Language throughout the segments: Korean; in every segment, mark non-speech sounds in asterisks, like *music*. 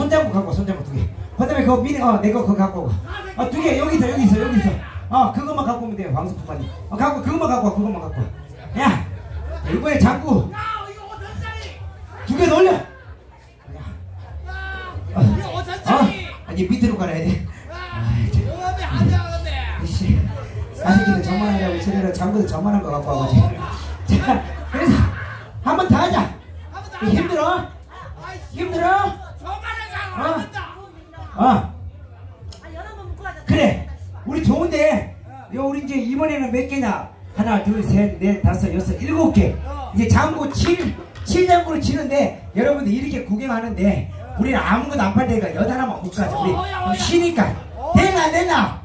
손장구 갖고 와, 손장구 두 개. 그다음에 그거 미니 어내 거 그거 갖고 와. 어두 개 여기 있어 여기 있어 여기 있어. 어 그것만 갖고 오면 돼요 광수품만이. 어 갖고 그것만 갖고 와 그것만 갖고 와. 야 이번에 장구 두개더 올려. 야. 어, 어? 아니 밑으로 깔아야 돼. 아이, 참. 이씨, 아새끼는 저만 하냐고 저래라 장구도 저만 한 거 갖고 와가지고. 자, 그래서 한 번 더 하자. 힘들어? 힘들어? 어. 그래. 우리 좋은데, 요 우리 이제 이번에는 몇 개냐? 하나, 둘, 셋, 넷, 다섯, 여섯, 일곱 개. 이제 장구 칠, 칠장구를 치는데 여러분들 이렇게 구경하는데 우리는 아무것도 안 팔테니까 여덟 하나만 못 가자. 우리 좀 쉬니까. 되나 안 되나?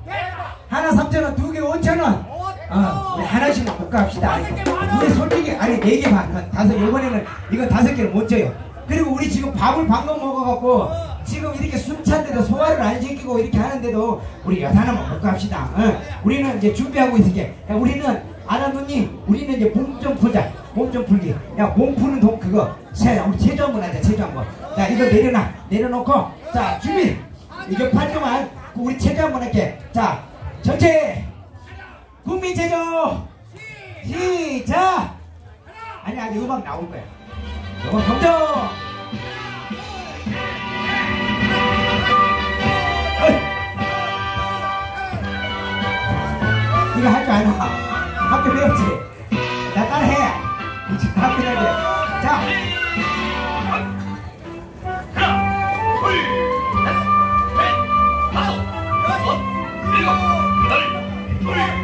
하나 3천원, 두개 5천원. 어, 우리 하나씩만 못 갑시다. 우리 솔직히, 아니, 네 개 반. 다섯, 요번에는 이거 다섯 개를 못 줘요. 그리고 우리 지금 밥을 방금 먹어갖고 지금 이렇게 숨찬데도 소화를 안 시키고 이렇게 하는데도 우리 하나만 못 갑시다. 어, 우리는 이제 준비하고 있을게. 야, 우리는 아나 누님, 우리는 이제 몸 좀 풀자. 몸 좀 풀기. 야, 몸 푸는 돈 그거. 자, 우리 체조 한번 하자, 체조 한번. 자, 이거 내려놔. 내려놓고. 자, 준비. 이거 팔 동안 우리 체조 한번 할게. 자, 전체 국민 체조 시작. 아니 아니 음악 나올 거야. 음악 검정. 이거 할줄 아나? 학교 배웠지? 나 따라해. 이제 학교 다닐 때. 자,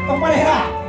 똑바로 해라.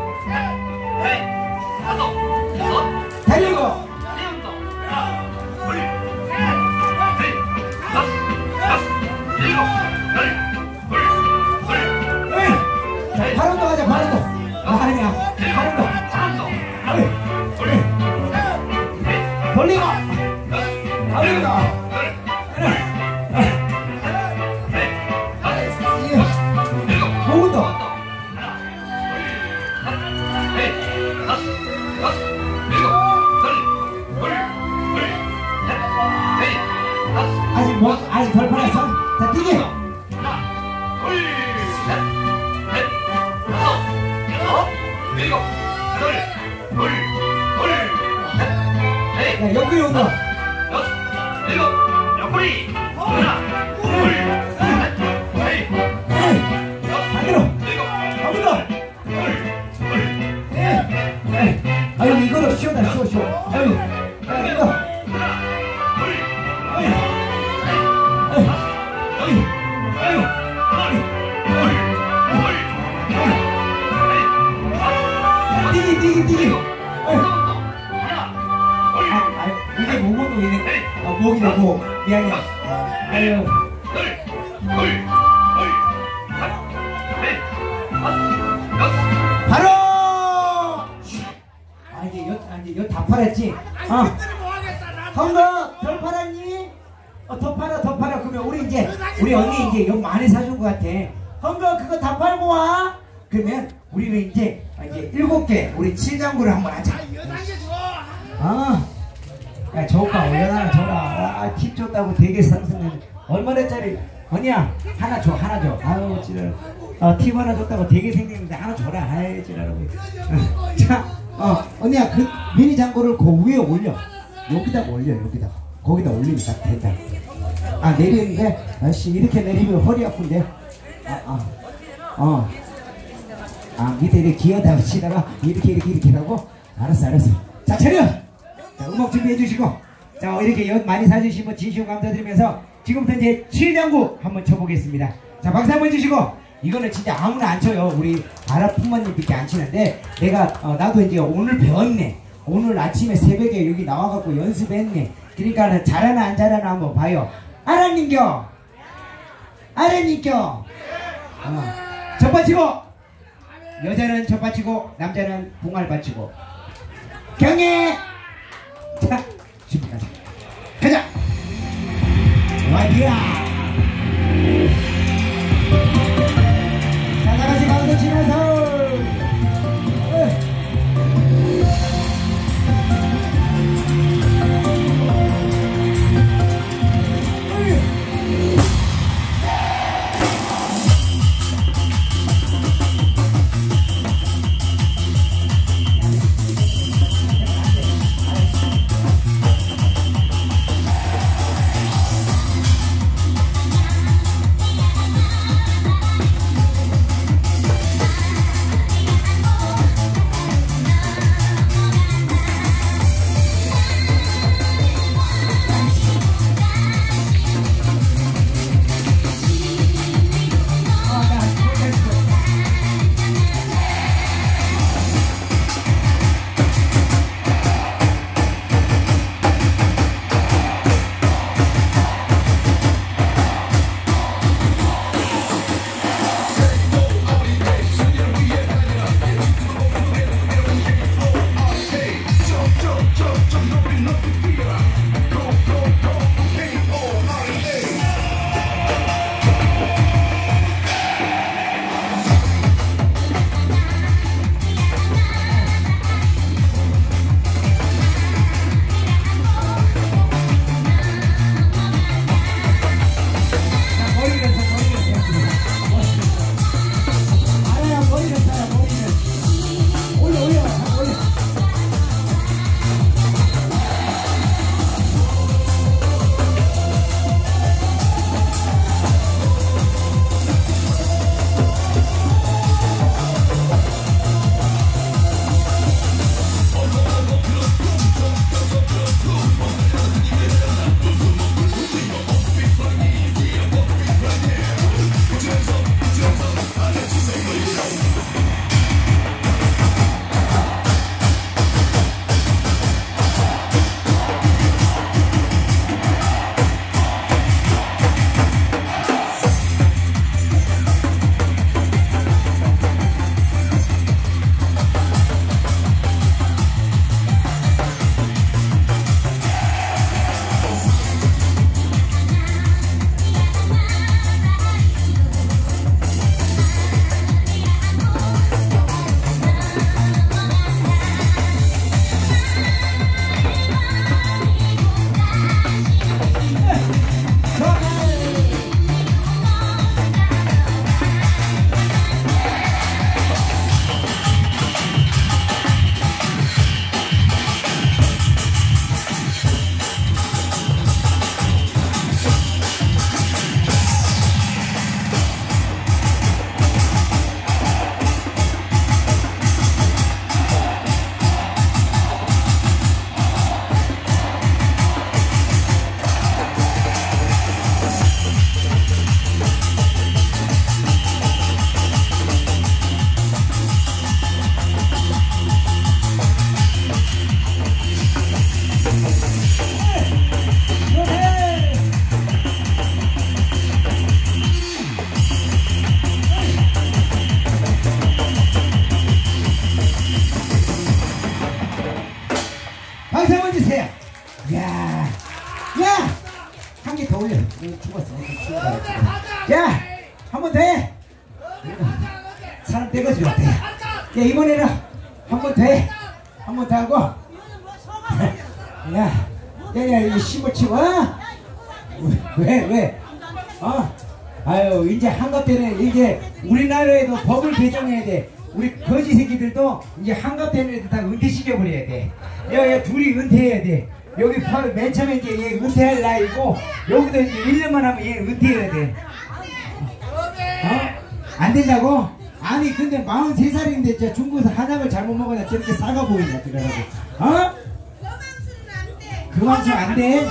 목운동이네. 아, 목이네, 목. 미안해. 아유. 바로! 아, 이제 여, 아, 이제 여다 팔았지? 어. 형거 덜 팔았니? 어, 더 팔아, 더 팔아. 그러면 우리 이제, 우리 언니 이제 여 많이 사준 것 같아. 형거 그거 다 팔고 와. 그러면 우리는 이제, 아, 이제 일곱 개, 우리 칠장구를 한번 하자. 아, 야, 저가 올려놔, 줘라. 아, 팁 줬다고 되게 상승해. 얼마짜리? 언니야, 하나 줘, 하나 줘. 아유, 지랄. 어, 팁 하나 줬다고 되게 생겼는데 하나 줘라. 아이, 지랄하고. 어, *laughs* 자, 어, 언니야, 그 미니 장고를 그 위에 올려. 여기다가 올려, 여기다가. 거기다 올리니까 된다. 아, 내리는데, 아씨, 이렇게 내리면 허리 아픈데. 아, 아, 어. 아, 밑에 이렇게 기어다가 치다가 이렇게, 이렇게, 이렇게 하고. 알았어, 알았어. 자, 차려! 자, 음악 준비해 주시고 자 이렇게 연 많이 사주신 분 진심 감사드리면서 지금부터 이제 7장구 한번 쳐보겠습니다. 자 박수 한번 주시고 이거는 진짜 아무나 안 쳐요. 우리 아랍 부모님밖에 안 치는데 내가 어, 나도 이제 오늘 배웠네. 오늘 아침에 새벽에 여기 나와갖고 연습했네. 그러니까 잘하나 안 잘하나 한번 봐요. 알았는겨! 알았는겨! 어. 첫받치고! 여자는 첫받치고 남자는 봉알 받치고. 경례 자, 준비 가자. 가자. 와이야. 죽었어. 야, 한 번 돼. 사람 떼가지고 돼. 야 이번에는 한 번 돼. 한 번 더 하고. *laughs* 야, 야, 야, 이거 심을 치고. 어? 왜, 왜? 어? 아유, 이제 한갑때는 이제 우리나라에도 법을 개정해야 돼. 우리 거지 새끼들도 이제 한갑 되는 애들 다 은퇴시켜버려야 돼. 야, 야, 둘이 은퇴해야 돼. 여기 맨 처음에 이제 얘 은퇴할 나이고, 여기도 이제 1년만 하면 얘 은퇴해야 돼. 어? 안 된다고? 아니, 근데 43살인데 진짜 중국에서 한약을 잘못 먹어야 저렇게 싸가 보이냐, 그래가지고. 어? 금왕수 안 돼?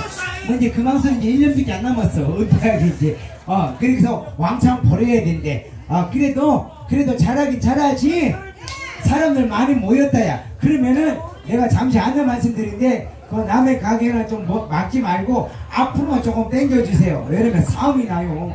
뭐 이제 금왕수 이제 1년밖에 안 남았어. 은퇴하기 이제. 어, 그래서 왕창 버려야 된대. 아, 그래도, 그래도 잘하긴 잘하지. 사람들 많이 모였다, 야. 그러면은 내가 잠시 안내 말씀드린데, 그 남의 가게는 좀 뭐- 막지 말고 앞으로만 조금 당겨주세요. 왜냐면 싸움이 나요.